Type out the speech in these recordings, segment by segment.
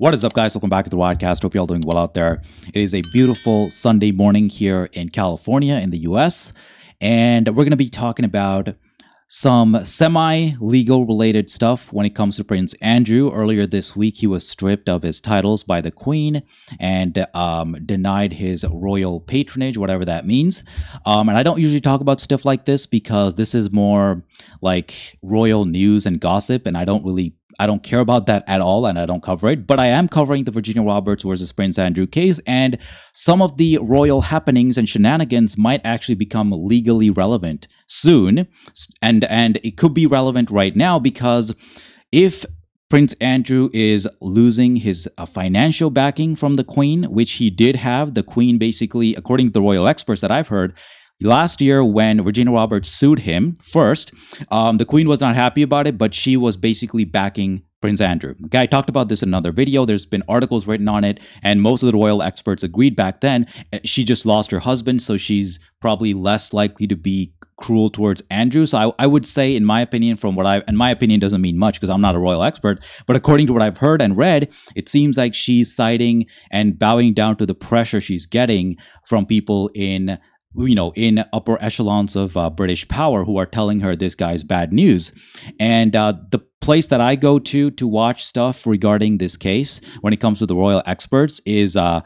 What is up, guys? Welcome back to the podcast. Hope you're all doing well out there. It is a beautiful Sunday morning here in California, in the US, and we're going to be talking about some semi legal related stuff when it comes to Prince Andrew. Earlier this week, he was stripped of his titles by the Queen and um, denied his royal patronage, whatever that means. Um, and I don't usually talk about stuff like this because this is more like royal news and gossip, and I don't really I don't care about that at all and I don't cover it, but I am covering the Virginia Roberts versus Prince Andrew case and some of the royal happenings and shenanigans might actually become legally relevant soon and and it could be relevant right now because if Prince Andrew is losing his uh, financial backing from the Queen, which he did have. The Queen, basically, according to the royal experts that I've heard, last year when Virginia Roberts sued him first, um, the Queen was not happy about it, but she was basically backing Prince Andrew. Okay, I talked about this in another video. There's been articles written on it, and most of the royal experts agreed back then. Eh, she just lost her husband, so she's probably less likely to be cruel towards Andrew. So I, I would say, in my opinion, from what I, and my opinion doesn't mean much because I'm not a royal expert, but according to what I've heard and read, it seems like she's siding and bowing down to the pressure she's getting from people in you know, in upper echelons of uh, British power who are telling her this guy's bad news. And uh, the place that I go to to watch stuff regarding this case when it comes to the royal experts is uh,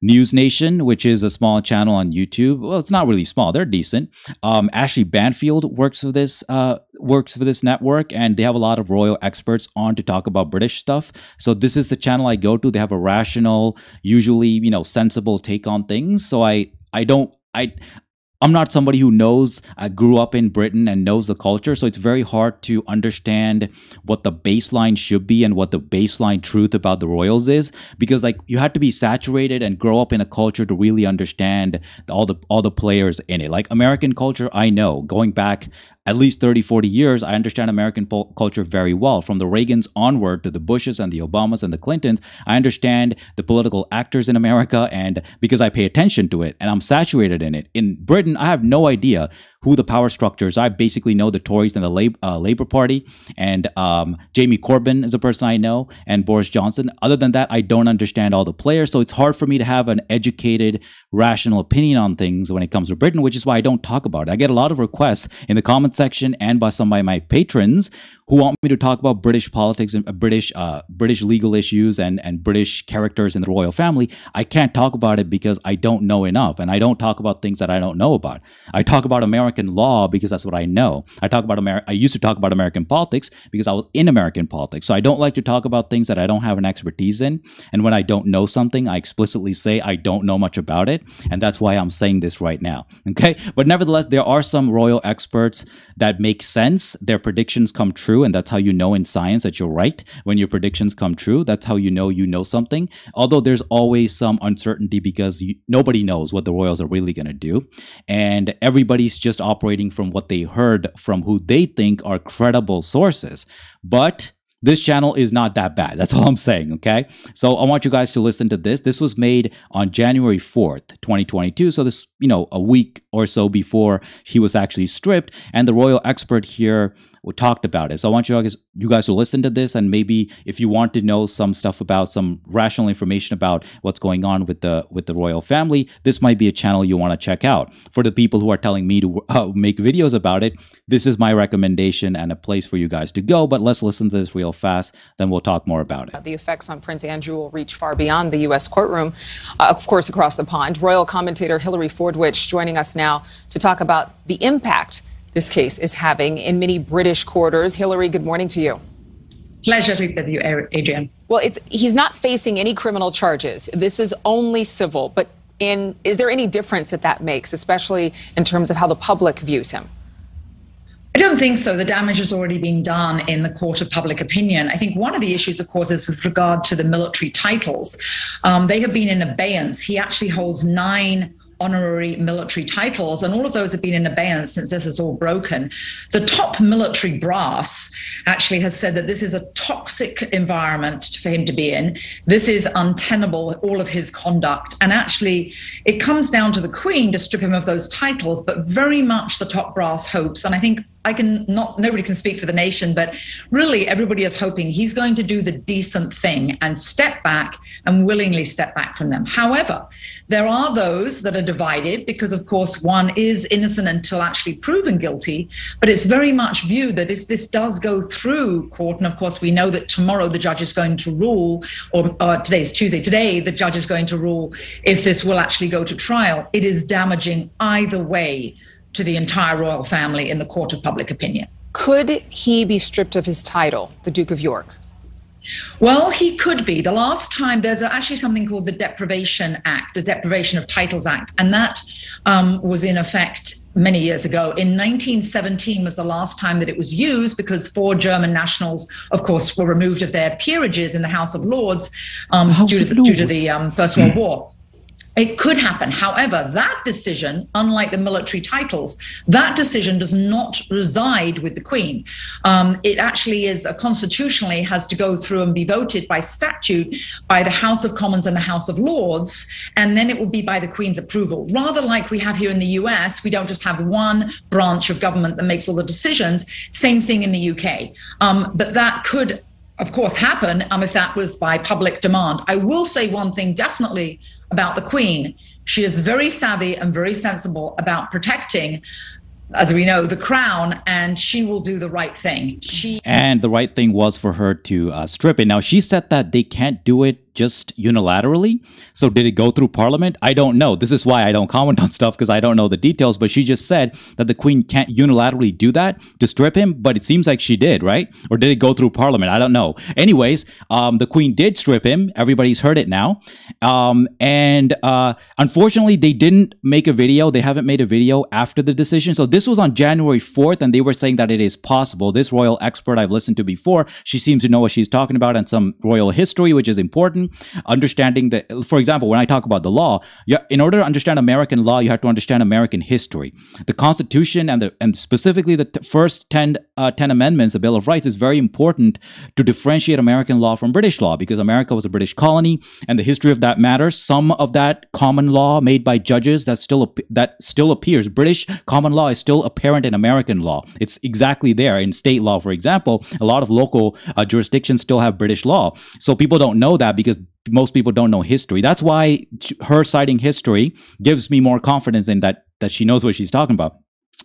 News Nation, which is a small channel on YouTube. Well, it's not really small; they're decent. Um, Ashley Banfield works for this uh, works for this network, and they have a lot of royal experts on to talk about British stuff. So this is the channel I go to. They have a rational, usually you know, sensible take on things. So I I don't I I'm not somebody who knows, I grew up in Britain and knows the culture. So it's very hard to understand what the baseline should be and what the baseline truth about the Royals is. Because like you had to be saturated and grow up in a culture to really understand all the all the players in it. Like American culture, I know going back at least 30, 40 years, I understand American po- culture very well. From the Reagans onward to the Bushes and the Obamas and the Clintons, I understand the political actors in America and because I pay attention to it and I'm saturated in it. In Britain, I have no idea who the power structures. I basically know the Tories and the uh, Labor Party, and um, Jamie Corbyn is a person I know, and Boris Johnson. Other than that, I don't understand all the players, so it's hard for me to have an educated, rational opinion on things when it comes to Britain, which is why I don't talk about it. I get a lot of requests in the comment section and by some of my patrons who want me to talk about British politics and uh, British uh, British legal issues and and British characters in the royal family. I can't talk about it because I don't know enough, and I don't talk about things that I don't know about. I talk about American law because that's what I know. I talk about America. I used to talk about American politics because I was in American politics. So I don't like to talk about things that I don't have an expertise in. And when I don't know something, I explicitly say I don't know much about it, and that's why I'm saying this right now. Okay, but nevertheless, there are some royal experts that make sense. Their predictions come true true and that's how you know in science that you're right when your predictions come true that's how you know you know something although there's always some uncertainty because you, nobody knows what the royals are really going to do and everybody's just operating from what they heard from who they think are credible sources but this channel is not that bad. That's all I'm saying, okay? So I want you guys to listen to this. This was made on January 4th, 2022. So this, you know, a week or so before he was actually stripped. And the royal expert here talked about it. So I want you guys, you guys to listen to this, and maybe if you want to know some stuff about some rational information about what's going on with the with the royal family, this might be a channel you want to check out. For the people who are telling me to uh, make videos about it, this is my recommendation and a place for you guys to go. But let's listen to this real fast, then we'll talk more about it. The effects on Prince Andrew will reach far beyond the U.S. courtroom, uh, of course, across the pond. Royal commentator Hillary Fordwich joining us now to talk about the impact this case is having in many British quarters. Hillary, good morning to you. Pleasure to be with you, Adrian. Well, it's he's not facing any criminal charges. This is only civil. But in is there any difference that that makes, especially in terms of how the public views him? I don't think so. The damage has already been done in the court of public opinion. I think one of the issues, of course, is with regard to the military titles. Um, they have been in abeyance. He actually holds nine honorary military titles, and all of those have been in abeyance since this is all broken. The top military brass actually has said that this is a toxic environment for him to be in. This is untenable, all of his conduct. And actually, it comes down to the Queen to strip him of those titles, but very much the top brass hopes. And I think I can not, nobody can speak for the nation, but really everybody is hoping he's going to do the decent thing and step back and willingly step back from them. However, there are those that are divided because, of course, one is innocent until actually proven guilty, but it's very much viewed that if this does go through court, and of course, we know that tomorrow the judge is going to rule, or, or today's Tuesday, today the judge is going to rule if this will actually go to trial, it is damaging either way to the entire royal family in the court of public opinion. Could he be stripped of his title, the Duke of York? Well, he could be. The last time there's actually something called the Deprivation Act, the Deprivation of Titles Act, and that um, was in effect many years ago. In 1917 was the last time that it was used because four German nationals, of course, were removed of their peerages in the House of Lords um, House due, to the, due, to the, um, First World War. It could happen. However, that decision, unlike the military titles, that decision does not reside with the Queen. Um, it actually is a constitutionally has to go through and be voted by statute by the House of Commons and the House of Lords, and then it will be by the Queen's approval. Rather like we have here in the US, we don't just have one branch of government that makes all the decisions. Same thing in the UK. Um, but that could of course, happen um, if that was by public demand. I will say one thing definitely about the Queen. She is very savvy and very sensible about protecting as we know, the crown, and she will do the right thing. She and the right thing was for her to uh, strip it. Now she said that they can't do it just unilaterally. So did it go through parliament? I don't know. This is why I don't comment on stuff because I don't know the details. But she just said that the queen can't unilaterally do that to strip him. But it seems like she did, right? Or did it go through parliament? I don't know. Anyways, um, the queen did strip him. Everybody's heard it now. Um, and uh, unfortunately, they didn't make a video. They haven't made a video after the decision. So this was on January 4th, and they were saying that it is possible. This royal expert I've listened to before, she seems to know what she's talking about and some royal history, which is important understanding that, for example, when I talk about the law, in order to understand American law, you have to understand American history. The Constitution and the and specifically the t- first 10, uh, 10 amendments, the Bill of Rights, is very important to differentiate American law from British law because America was a British colony, and the history of that matters. Some of that common law made by judges that still that still appears. British common law is still apparent in American law. It's exactly there in state law, for example. A lot of local uh, jurisdictions still have British law, so people don't know that because most people don't know history. That's why her citing history gives me more confidence in that that she knows what she's talking about.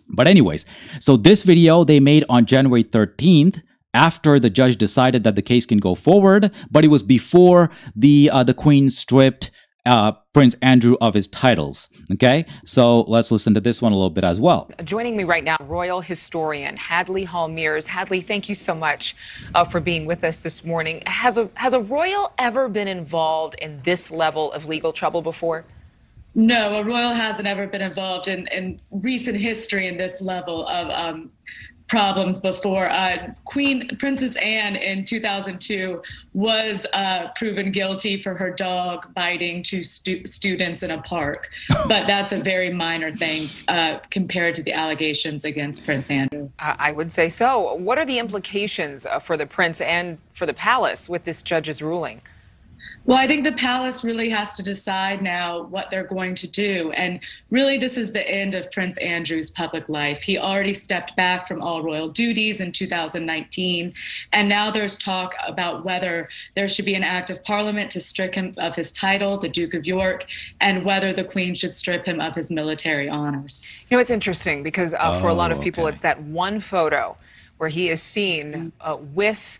But anyways, so this video they made on January 13th after the judge decided that the case can go forward, but it was before the uh, the queen stripped uh, Prince Andrew of his titles. Okay, so let's listen to this one a little bit as well. Joining me right now, royal historian Hadley Hall Mears. Hadley, thank you so much uh, for being with us this morning. Has a has a royal ever been involved in this level of legal trouble before? No, a royal hasn't ever been involved in, in recent history in this level of um, problems before. Uh, Queen Princess Anne in 2002 was uh, proven guilty for her dog biting two stu- students in a park, but that's a very minor thing uh, compared to the allegations against Prince Andrew. I would say so. What are the implications uh, for the prince and for the palace with this judge's ruling? Well, I think the palace really has to decide now what they're going to do. And really, this is the end of Prince Andrew's public life. He already stepped back from all royal duties in 2019. And now there's talk about whether there should be an act of parliament to strip him of his title, the Duke of York, and whether the Queen should strip him of his military honors. You know, it's interesting because uh, oh, for a lot of people, oh, okay. it's that one photo where he is seen uh, with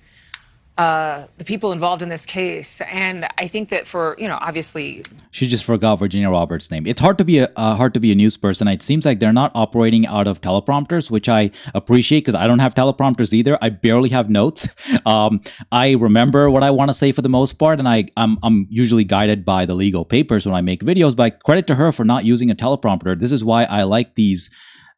uh, the people involved in this case. And I think that for you know, obviously, she just forgot Virginia Roberts' name. It's hard to be a uh, hard to be a news person. It seems like they're not operating out of teleprompters, which I appreciate because I don't have teleprompters either. I barely have notes. Um, I remember what I want to say for the most part, and I I'm I'm usually guided by the legal papers when I make videos. But credit to her for not using a teleprompter. This is why I like these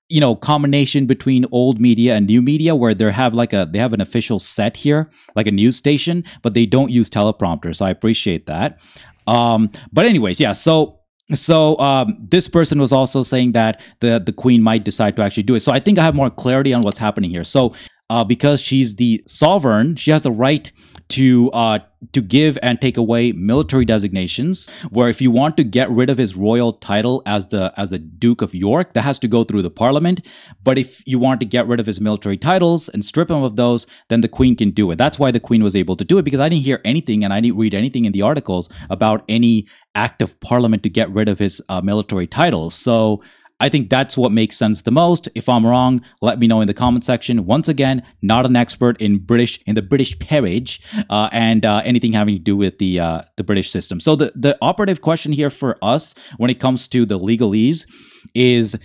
you know combination between old media and new media where they have like a they have an official set here like a news station but they don't use teleprompters so i appreciate that um but anyways yeah so so um, this person was also saying that the the queen might decide to actually do it. So I think I have more clarity on what's happening here. So uh, because she's the sovereign, she has the right to uh, to give and take away military designations. Where if you want to get rid of his royal title as the as the Duke of York, that has to go through the Parliament. But if you want to get rid of his military titles and strip him of those, then the Queen can do it. That's why the Queen was able to do it because I didn't hear anything and I didn't read anything in the articles about any act of Parliament to get rid of his uh, military titles. So I think that's what makes sense the most. If I'm wrong, let me know in the comment section. Once again, not an expert in British in the British peerage uh, and uh, anything having to do with the uh, the British system. So the the operative question here for us when it comes to the legalese is.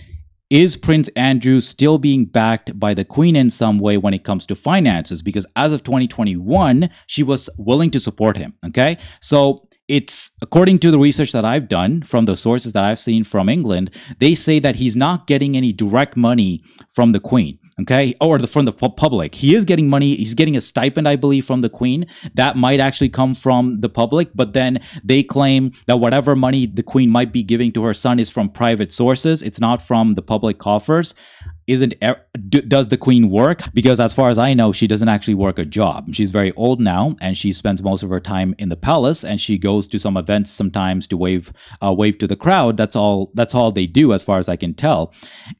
Is Prince Andrew still being backed by the Queen in some way when it comes to finances? Because as of 2021, she was willing to support him. Okay. So it's according to the research that I've done from the sources that I've seen from England, they say that he's not getting any direct money from the Queen okay or the, from the public. He is getting money he's getting a stipend i believe from the queen. That might actually come from the public but then they claim that whatever money the queen might be giving to her son is from private sources it's not from the public coffers. Isn't does the queen work? Because as far as i know she doesn't actually work a job. She's very old now and she spends most of her time in the palace and she goes to some events sometimes to wave uh, wave to the crowd. That's all that's all they do as far as i can tell.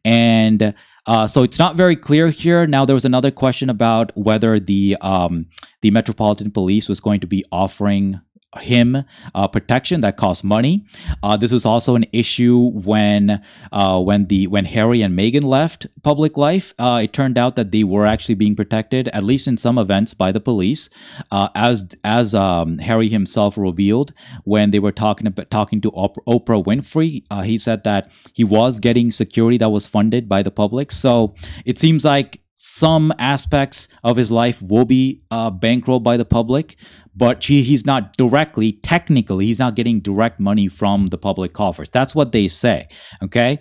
And uh, so it's not very clear here. Now there was another question about whether the um, the Metropolitan Police was going to be offering him uh, protection that costs money. Uh, this was also an issue when uh, when the when Harry and Meghan left public life. Uh, it turned out that they were actually being protected, at least in some events, by the police, uh, as as um, Harry himself revealed when they were talking about talking to Oprah Winfrey. Uh, he said that he was getting security that was funded by the public. So it seems like some aspects of his life will be uh, bankrolled by the public, but he, he's not directly, technically, he's not getting direct money from the public coffers. That's what they say. Okay.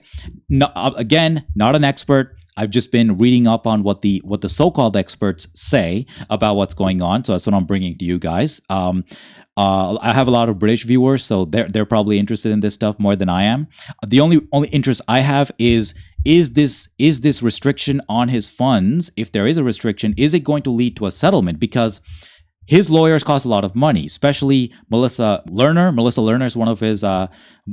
No, uh, again, not an expert. I've just been reading up on what the what the so-called experts say about what's going on. So that's what I'm bringing to you guys. Um, uh, I have a lot of British viewers, so they're they're probably interested in this stuff more than I am. The only only interest I have is is this is this restriction on his funds if there is a restriction is it going to lead to a settlement because his lawyers cost a lot of money, especially Melissa Lerner. Melissa Lerner is one of his uh,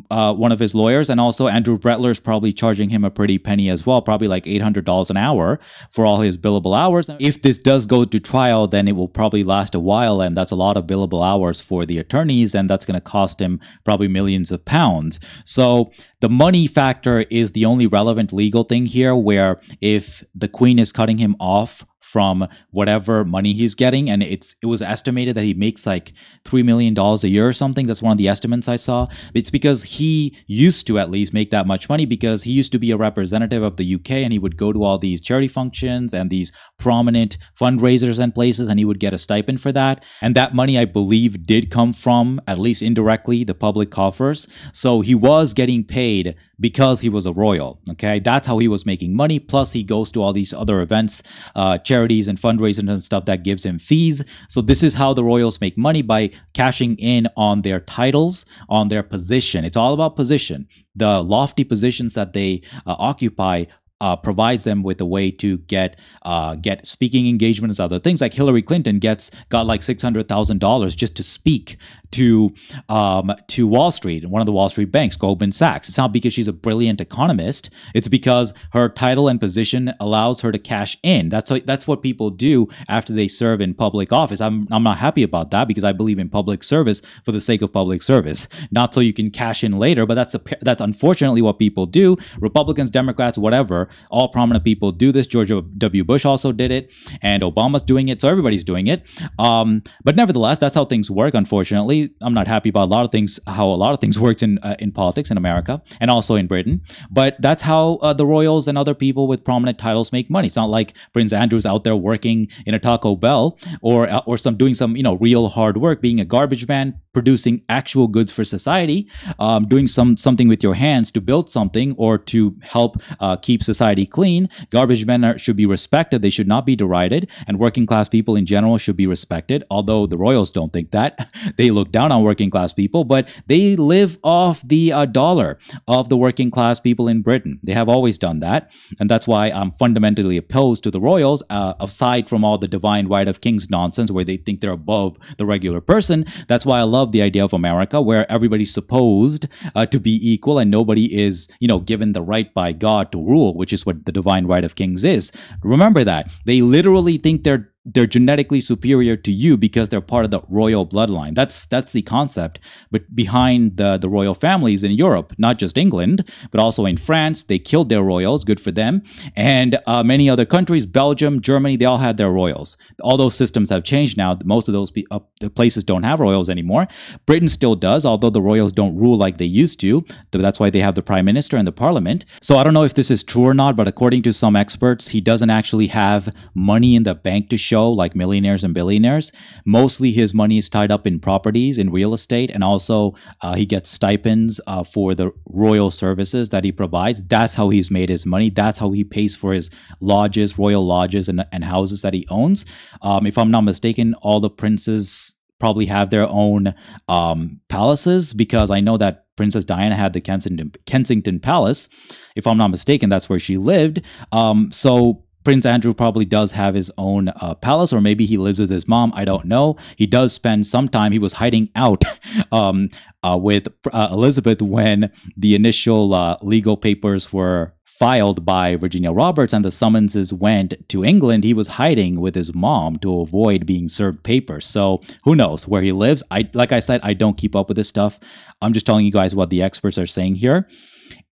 uh, one of his lawyers, and also Andrew Brettler is probably charging him a pretty penny as well, probably like eight hundred dollars an hour for all his billable hours. If this does go to trial, then it will probably last a while, and that's a lot of billable hours for the attorneys, and that's going to cost him probably millions of pounds. So the money factor is the only relevant legal thing here, where if the Queen is cutting him off from whatever money he's getting and it's it was estimated that he makes like 3 million dollars a year or something. That's one of the estimates I saw. It's because he used to at least make that much money because he used to be a representative of the UK and he would go to all these charity functions and these prominent fundraisers and places and he would get a stipend for that. And that money I believe did come from at least indirectly the public coffers. So he was getting paid because he was a royal. Okay, that's how he was making money. Plus, he goes to all these other events, uh, charities, and fundraisers and stuff that gives him fees. So this is how the royals make money by cashing in on their titles, on their position. It's all about position. The lofty positions that they uh, occupy uh, provides them with a way to get uh, get speaking engagements, other things. Like Hillary Clinton gets got like six hundred thousand dollars just to speak to um, to Wall Street, and one of the Wall Street banks, Goldman Sachs. It's not because she's a brilliant economist. It's because her title and position allows her to cash in. That's what, that's what people do after they serve in public office. I'm I'm not happy about that because I believe in public service for the sake of public service, not so you can cash in later. But that's a, that's unfortunately what people do. Republicans, Democrats, whatever, all prominent people do this. George W. Bush also did it, and Obama's doing it. So everybody's doing it. Um, but nevertheless, that's how things work. Unfortunately I'm not happy about a lot of things, how a lot of things worked in uh, in politics in America and also in Britain. But that's how uh, the royals and other people with prominent titles make money. It's not like Prince Andrew's out there working in a Taco Bell or uh, or some doing some you know real hard work, being a garbage man, producing actual goods for society, um, doing some something with your hands to build something or to help uh, keep society clean. Garbage men are, should be respected; they should not be derided, and working class people in general should be respected. Although the royals don't think that, they look down on working class people, but they live off the uh, dollar of the working class people in Britain. They have always done that. And that's why I'm fundamentally opposed to the royals, uh, aside from all the divine right of kings nonsense where they think they're above the regular person. That's why I love the idea of America, where everybody's supposed uh, to be equal and nobody is, you know, given the right by God to rule, which is what the divine right of kings is. Remember that. They literally think they're they're genetically superior to you because they're part of the royal bloodline. That's that's the concept. But behind the the royal families in Europe, not just England, but also in France, they killed their royals. Good for them. And uh, many other countries, Belgium, Germany, they all had their royals. All those systems have changed now. Most of those pe- uh, places don't have royals anymore. Britain still does, although the royals don't rule like they used to. That's why they have the prime minister and the parliament. So I don't know if this is true or not, but according to some experts, he doesn't actually have money in the bank to show show, like millionaires and billionaires. Mostly his money is tied up in properties, in real estate, and also uh, he gets stipends uh, for the royal services that he provides. That's how he's made his money. That's how he pays for his lodges, royal lodges, and, and houses that he owns. Um, if I'm not mistaken, all the princes probably have their own um, palaces because I know that Princess Diana had the Kensington Kensington Palace. If I'm not mistaken, that's where she lived. Um, so Prince Andrew probably does have his own uh, palace, or maybe he lives with his mom. I don't know. He does spend some time. He was hiding out um, uh, with uh, Elizabeth when the initial uh, legal papers were filed by Virginia Roberts and the summonses went to England, he was hiding with his mom to avoid being served papers. So who knows where he lives? I like I said, I don't keep up with this stuff. I'm just telling you guys what the experts are saying here.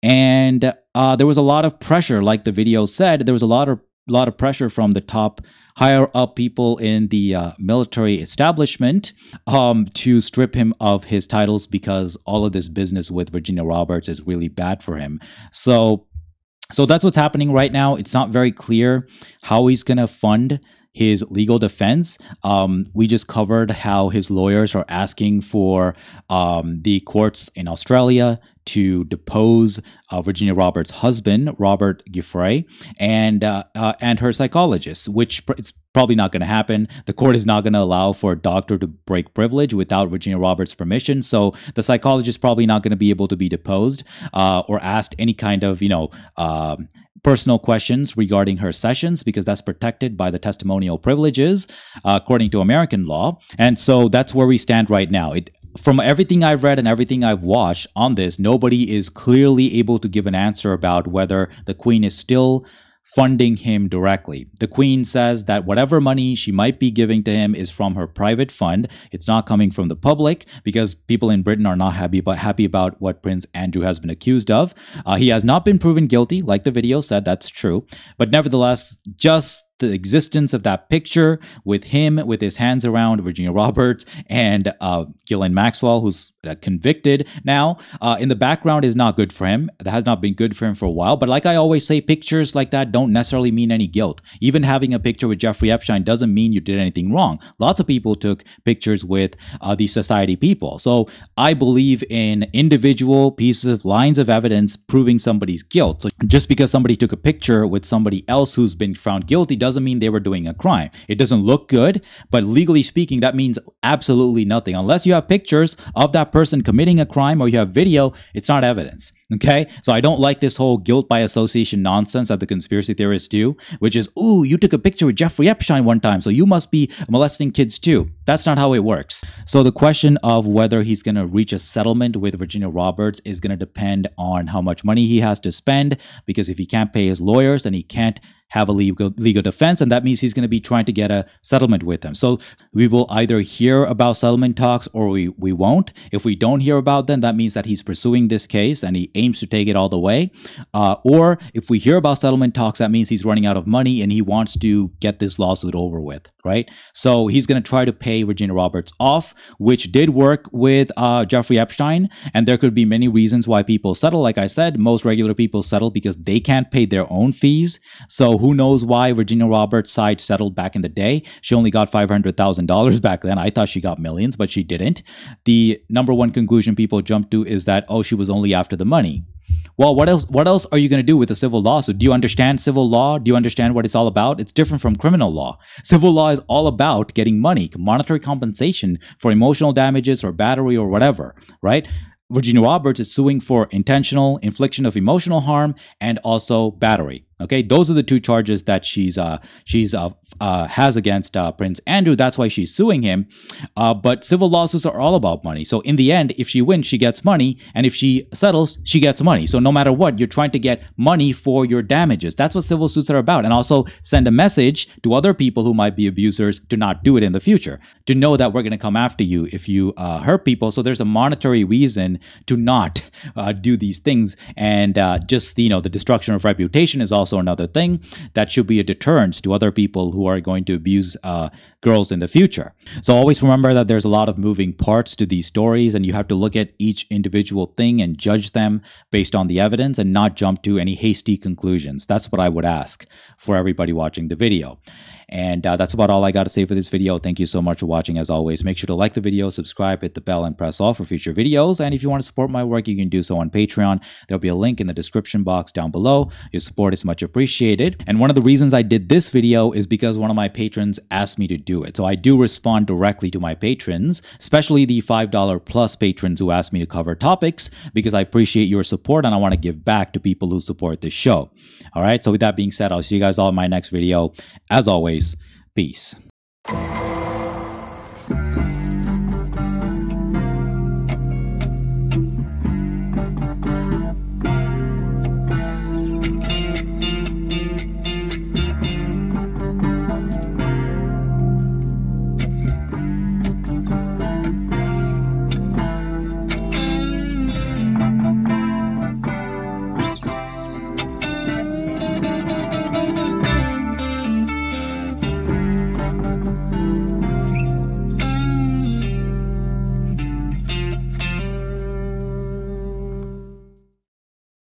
And uh, there was a lot of pressure, like the video said. There was a lot of lot of pressure from the top higher up people in the uh, military establishment um, to strip him of his titles because all of this business with Virginia Roberts is really bad for him. So, so that's what's happening right now. It's not very clear how he's going to fund his legal defense. Um, we just covered how his lawyers are asking for um, the courts in Australia to depose uh, Virginia Roberts' husband, Robert Giuffre, and uh, uh, and her psychologist, which pr- it's probably not going to happen. The court is not going to allow for a doctor to break privilege without Virginia Roberts' permission. So the psychologist is probably not going to be able to be deposed uh, or asked any kind of you know. Um, personal questions regarding her sessions because that's protected by the testimonial privileges uh, according to American law. And so that's where we stand right now. It from everything I've read and everything I've watched on this, nobody is clearly able to give an answer about whether the Queen is still funding him directly. The Queen says that whatever money she might be giving to him is from her private fund. It's not coming from the public because people in Britain are not happy about happy about what Prince Andrew has been accused of. Uh, he has not been proven guilty, like the video said. That's true, but nevertheless, just the existence of that picture with him with his hands around Virginia Roberts and uh, Ghislaine Maxwell, who's uh, convicted now, uh, in the background is not good for him. That has not been good for him for a while. But like I always say, pictures like that don't necessarily mean any guilt. Even having a picture with Jeffrey Epstein doesn't mean you did anything wrong. Lots of people took pictures with uh, these society people. So I believe in individual pieces of lines of evidence proving somebody's guilt. So just because somebody took a picture with somebody else who's been found guilty doesn't mean they were doing a crime. It doesn't look good, but legally speaking, that means absolutely nothing. Unless you have pictures of that person committing a crime or you have video, it's not evidence. Okay. So I don't like this whole guilt by association nonsense that the conspiracy theorists do, which is, ooh, you took a picture with Jeffrey Epstein one time, so you must be molesting kids too. That's not how it works. So the question of whether he's going to reach a settlement with Virginia Roberts is going to depend on how much money he has to spend, because if he can't pay his lawyers, then he can't have a legal legal defense, and that means he's going to be trying to get a settlement with them. So we will either hear about settlement talks or we we won't. If we don't hear about them, that means that he's pursuing this case and he aims to take it all the way. Uh, or if we hear about settlement talks, that means he's running out of money and he wants to get this lawsuit over with, right? So he's going to try to pay Virginia Roberts off, which did work with uh, Jeffrey Epstein, and there could be many reasons why people settle. Like I said, most regular people settle because they can't pay their own fees. So who knows why Virginia Roberts' side settled back in the day? She only got $500,000 back then. I thought she got millions, but she didn't. The number one conclusion people jump to is that, oh, she was only after the money. well, what else? What else are you going to do with a civil lawsuit? Do you understand civil law? Do you understand what it's all about? It's different from criminal law. Civil law is all about getting money, monetary compensation for emotional damages or battery or whatever, right? Virginia Roberts is suing for intentional infliction of emotional harm and also battery. Okay, those are the two charges that she's uh, she's uh, uh, has against uh, Prince Andrew. That's why she's suing him. Uh, but civil lawsuits are all about money. So in the end, if she wins, she gets money, and if she settles, she gets money. So no matter what, you're trying to get money for your damages. That's what civil suits are about, and also send a message to other people who might be abusers to not do it in the future. To know that we're going to come after you if you uh, hurt people. So there's a monetary reason to not do these things, and just you know the destruction of reputation is also also another thing that should be a deterrence to other people who are going to abuse uh, girls in the future. So always remember that there's a lot of moving parts to these stories, and you have to look at each individual thing and judge them based on the evidence and not jump to any hasty conclusions. That's what I would ask for everybody watching the video. And uh, that's about all I got to say for this video. Thank you so much for watching. As always, make sure to like the video, subscribe, hit the bell, and press all for future videos. And if you want to support my work, you can do so on Patreon. There'll be a link in the description box down below. Your support is much appreciated. And one of the reasons I did this video is because one of my patrons asked me to do it. So I do respond directly to my patrons, especially the $5 plus patrons who ask me to cover topics because I appreciate your support and I want to give back to people who support this show. All right. So with that being said, I'll see you guys all in my next video. As always, peace.